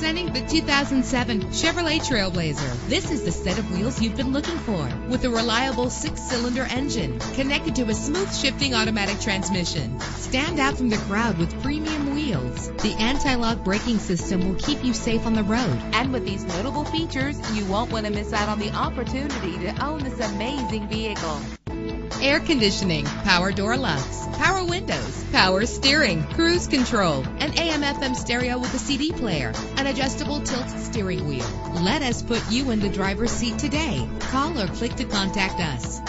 Introducing the 2007 Chevrolet Trailblazer. This is the set of wheels you've been looking for with a reliable six-cylinder engine connected to a smooth shifting automatic transmission. Stand out from the crowd with premium wheels. The anti-lock braking system will keep you safe on the road. And with these notable features, you won't want to miss out on the opportunity to own this amazing vehicle. Air conditioning, power door locks, power windows, power steering, cruise control, an AM FM stereo with a CD player, an adjustable tilt steering wheel. Let us put you in the driver's seat today. Call or click to contact us.